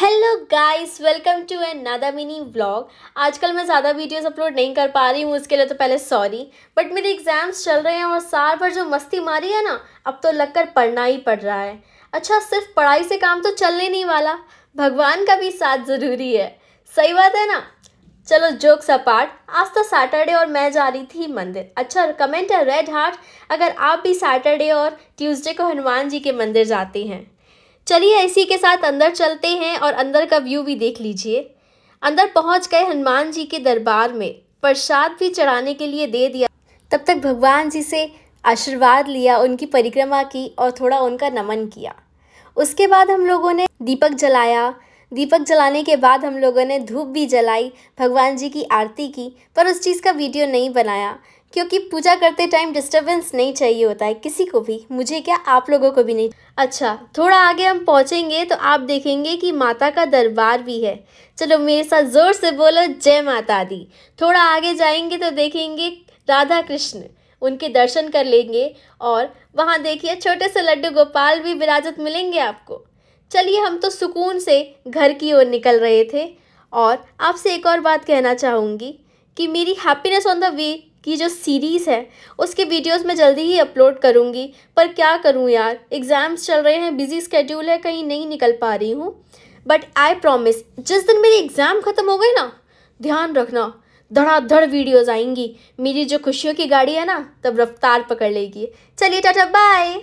Hello guys welcome to another mini vlog आजकल मैं ज़्यादा वीडियोस अपलोड नहीं कर पा रही हूँ, उसके लिए तो पहले सॉरी बट मेरे एग्ज़ाम्स चल रहे हैं और साल भर जो मस्ती मारी है ना, अब तो लगकर पढ़ना ही पड़ रहा है। अच्छा सिर्फ़ पढ़ाई से काम तो चलने नहीं वाला। भगवान का भी साथ ज़रूरी है। सही बात है ना? चलो जोक्स अपार्ट आज तो सैटरडे और मैं जा रही थी मंदिर। अच्छा कमेंट है रेड हार्ट अगर आप भी सैटरडे और ट्यूसडे को हनुमान जी के मंदिर जाते हैं। चलिए इसी के साथ अंदर चलते हैं और अंदर का व्यू भी देख लीजिए। अंदर पहुँच गए हनुमान जी के दरबार में। प्रसाद भी चढ़ाने के लिए दे दिया। तब तक भगवान जी से आशीर्वाद लिया, उनकी परिक्रमा की और थोड़ा उनका नमन किया। उसके बाद हम लोगों ने दीपक जलाया। दीपक जलाने के बाद हम लोगों ने धूप भी जलाई, भगवान जी की आरती की, पर उस चीज़ का वीडियो नहीं बनाया। क्योंकि पूजा करते टाइम डिस्टरबेंस नहीं चाहिए होता है, किसी को भी। मुझे क्या? आप लोगों को भी नहीं। अच्छा थोड़ा आगे हम पहुँचेंगे तो आप देखेंगे कि माता का दरबार भी है। चलो मेरे साथ ज़ोर से बोलो, जय माता दी। थोड़ा आगे जाएँगे तो देखेंगे राधा कृष्ण। उनके दर्शन कर लेंगे और वहाँ देखिए छोटे से लड्डू गोपाल भी विराजत मिलेंगे आपको। चलिए हम तो सुकून से घर की ओर निकल रहे थे। और आपसे एक और बात कहना चाहूँगी कि मेरी हैप्पीनेस ऑन द वे की जो सीरीज़ है, उसके वीडियोस मैं जल्दी ही अपलोड करूँगी। पर क्या करूँ यार? एग्ज़ाम्स चल रहे हैं बिज़ी स्केड्यूल है, कहीं नहीं निकल पा रही हूँ। बट आई प्रोमिस जिस दिन मेरी एग्ज़ाम ख़त्म हो गई ना, ध्यान रखना, धड़ाधड़ वीडियोज़ आएँगी। मेरी जो खुशियों की गाड़ी है ना, तब रफ्तार पकड़ लेगी। चलिए, टाटा बाय